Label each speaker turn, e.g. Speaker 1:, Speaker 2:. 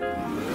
Speaker 1: Yeah.